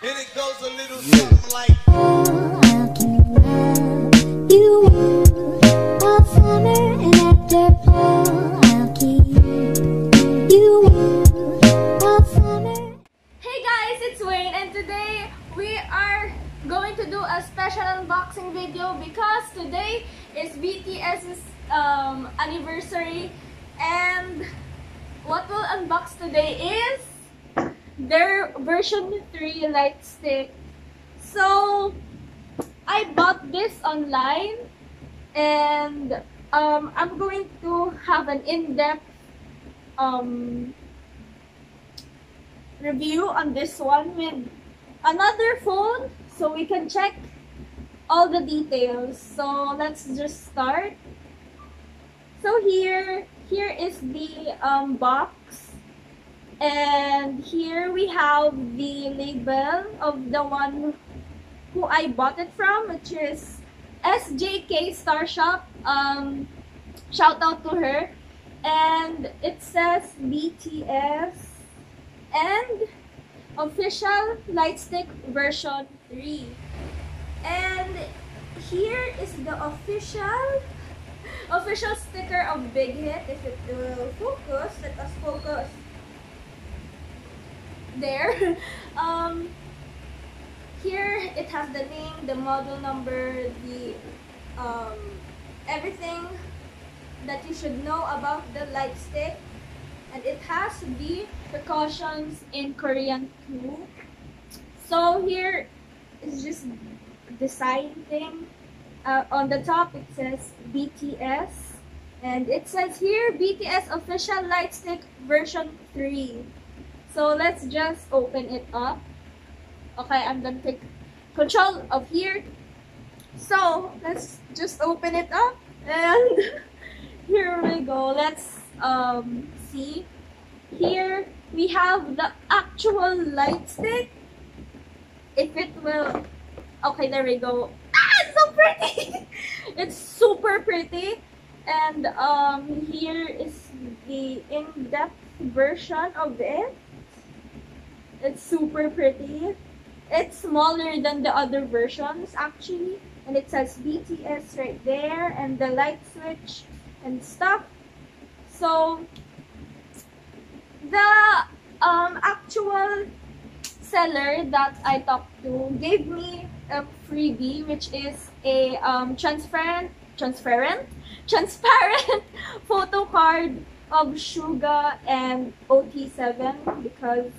And it goes a little something like. How can you love you all summer and after fall? I'll keep you all summer. Hey guys, it's Wayne and today we are going to do a special unboxing video because today is BTS's um, anniversary and what we'll unbox today is their version 3 light stick. So I bought this online and um, I'm going to have an in-depth um, review on this one with another phone so we can check all the details. So let's just start. So here, here is the um, box. And here we have the label of the one who I bought it from, which is SJK Star Shoppe. Um, shout out to her. And it says BTS and official lightstick version 3 and here is the official official sticker of big hit if it will focus let us focus there um here it has the name the model number the um everything that you should know about the light stick and it has the precautions in Korean too. So here is just design thing. Uh, on the top it says BTS and it says here BTS official light stick version 3. So let's just open it up. Okay, I'm gonna take control of here. So let's just open it up and here we go. Let's um see here we have the actual light stick if it will okay there we go ah it's so pretty it's super pretty and um here is the in-depth version of it it's super pretty. It's smaller than the other versions actually. And it says BTS right there and the light switch and stuff. So the um, actual seller that I talked to gave me a freebie, which is a um, transparent, transparent, transparent photo card of Suga and OT7 because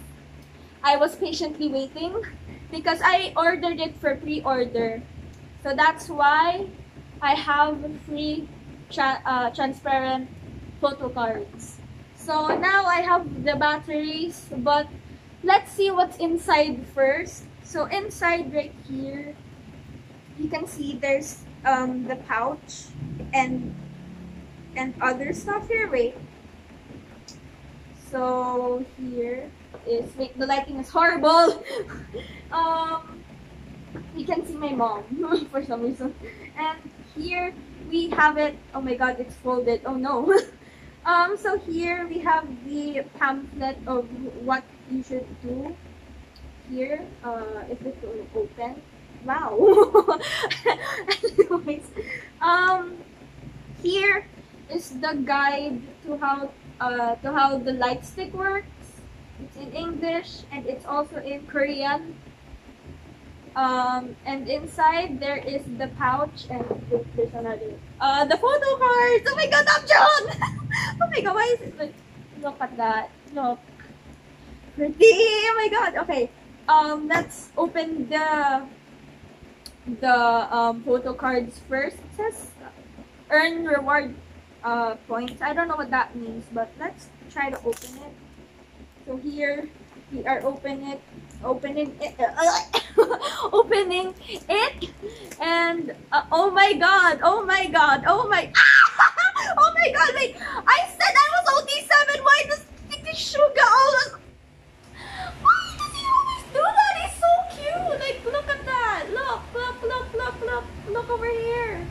I was patiently waiting because I ordered it for pre-order. So that's why I have free tra uh, transparent photo cards. So now I have the batteries, but let's see what's inside first. So inside right here, you can see there's um, the pouch and and other stuff here. Wait. So here is the lighting is horrible. um, you can see my mom for some reason, and here we have it. Oh my God, it's folded. Oh no. Um, so here we have the pamphlet of what you should do. Here, uh, if it will open. Wow. Anyways, um, here is the guide to how uh, to how the light stick works. It's in English and it's also in Korean. Um, and inside there is the pouch and there's another. Uh, the photo cards. Oh my God, I'm John. oh my God, why is it? Like, look at that. Look, pretty. Oh my God. Okay. Um, let's open the the um photo cards first. It says earn reward uh points. I don't know what that means, but let's try to open it. So here we are open it opening it opening it. And uh, oh my god oh my god oh my oh my god wait. I said i was ot7 why does the Suga always why does he always do that? He's so cute. Like look at that. Look look look look look look over here.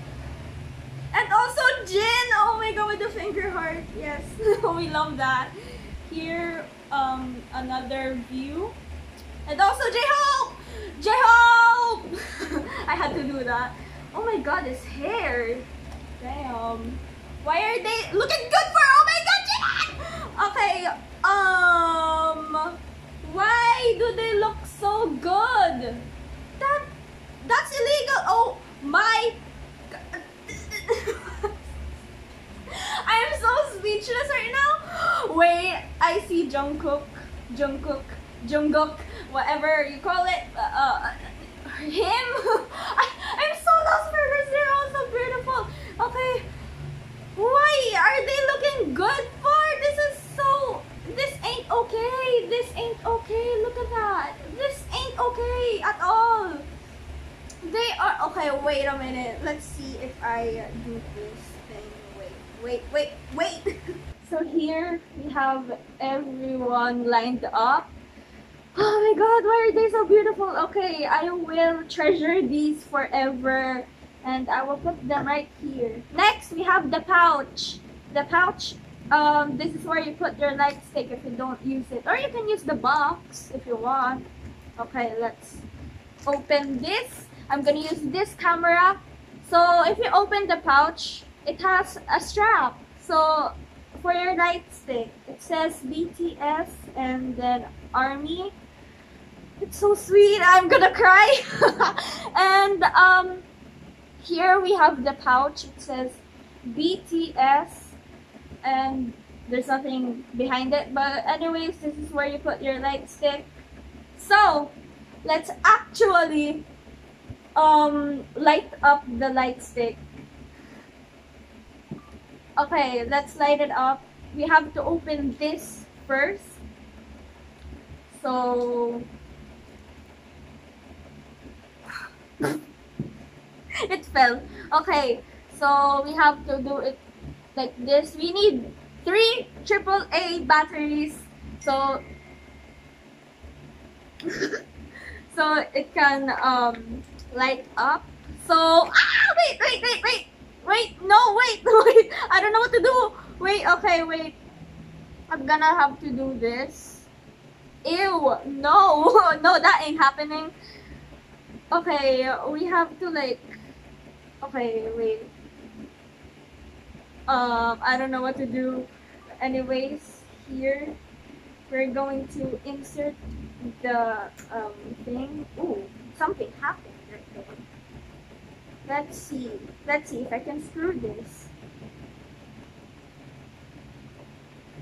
And also Jin. Oh my god with the finger heart. Yes we love that. Here um another view And also J-Hope! J-Hope! I had to do that. Oh my god, his hair. Damn. Why are they looking good for oh my god, Jinan! Okay, um why do they look so good? That that's illegal. Oh my I am so speechless right now. Wait, I see Jungkook, Jungkook, whatever you call it. Uh, uh, him. I, I'm so lost for this. They're all so beautiful. Okay, why are they looking good for? This is so. This ain't okay. This ain't okay. Look at that. This ain't okay at all. They are okay. Wait a minute. Let's see if I do this thing. Wait, wait, wait, wait. so here we have everyone lined up. Oh my god, why are they so beautiful? Okay, I will treasure these forever and I will put them right here. Next, we have the pouch. The pouch, um, this is where you put your light stick if you don't use it. Or you can use the box if you want. Okay, let's open this. I'm gonna use this camera. So if you open the pouch, it has a strap. So for your light stick, it says BTS and then Army. It's so sweet. I'm gonna cry. and um, here we have the pouch. It says BTS and there's nothing behind it. But anyways, this is where you put your light stick. So let's actually um light up the light stick. Okay, let's light it up. We have to open this first. So it fell. Okay, so we have to do it like this. We need three triple A batteries. So so it can um light up. So ah wait wait wait wait wait no wait wait I don't know what to do. Wait okay wait. I'm gonna have to do this. Ew no no that ain't happening. Okay we have to like okay wait. Um I don't know what to do. Anyways here we're going to insert the um thing. Ooh something happened right there. Let's see. Let's see if I can screw this.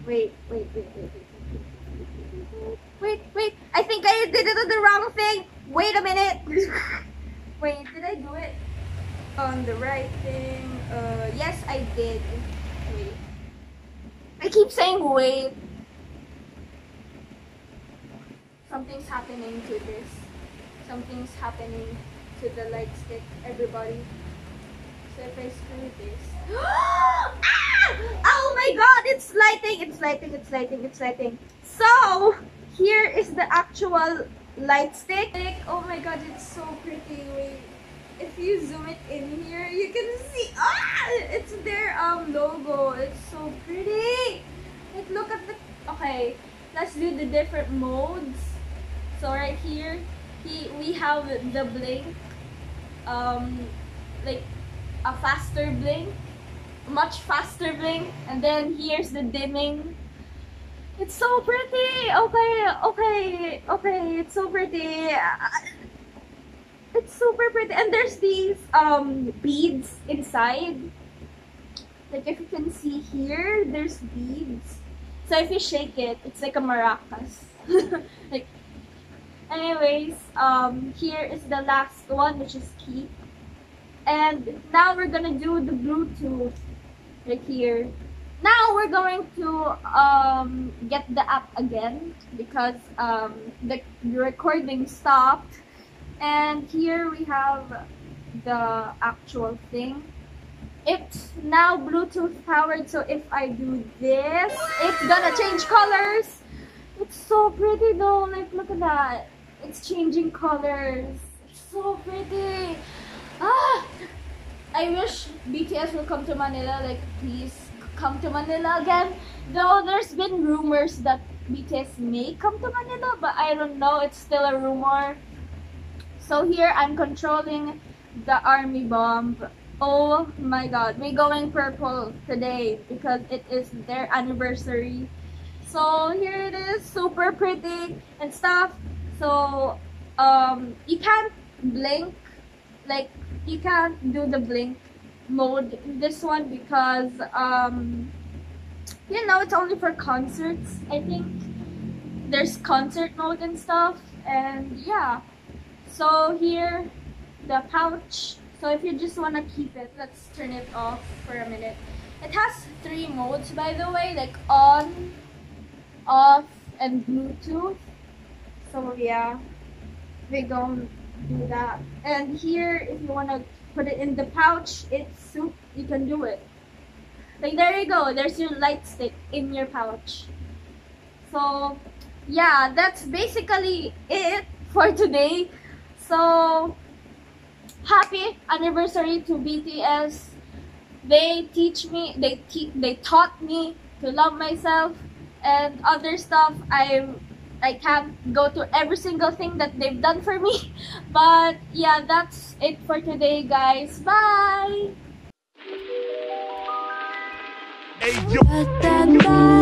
Wait, wait, wait, wait, wait. Wait, wait. I think I did it the wrong thing. Wait a minute. wait, did I do it on the right thing? Uh, yes, I did. Wait. I keep saying wait. Something's happening to this something's happening to the light stick, everybody. So if I screw this. ah! Oh my god, it's lighting, it's lighting, it's lighting, it's lighting. So, here is the actual light stick. Oh my god, it's so pretty. Wait. If you zoom it in here, you can see, ah! It's their um logo. It's so pretty. Like, look at the, okay. Let's do the different modes. So right here, he we have the blink um like a faster blink much faster blink and then here's the dimming it's so pretty okay okay okay it's so pretty it's super pretty and there's these um beads inside. Like if you can see here there's beads. So if you shake it it's like a maracas. Like anyways um here is the last one which is key. and now we're gonna do the bluetooth right here. Now we're going to um get the app again because um the, the recording stopped and here we have the actual thing it's now bluetooth powered so if i do this it's gonna change colors it's so pretty though like look at that it's changing colors. It's so pretty. Ah! I wish BTS will come to Manila. Like, please come to Manila again. Though there's been rumors that BTS may come to Manila, but I don't know. It's still a rumor. So here I'm controlling the army bomb. Oh my god, we're going purple today because it is their anniversary. So here it is, super pretty and stuff. So um you can't blink like you can't do the blink mode in this one because um you know it's only for concerts I think there's concert mode and stuff and yeah so here the pouch. So if you just want to keep it let's turn it off for a minute. It has three modes by the way like on off and bluetooth. So yeah we don't do that. And here if you want to put it in the pouch it's you can do it. Like there you go there's your light stick in your pouch. So yeah that's basically it for today so happy anniversary to bts they teach me they te- they taught me to love myself and other stuff. I i can't go to every single thing that they've done for me. But yeah that's it for today guys. Bye! Hey,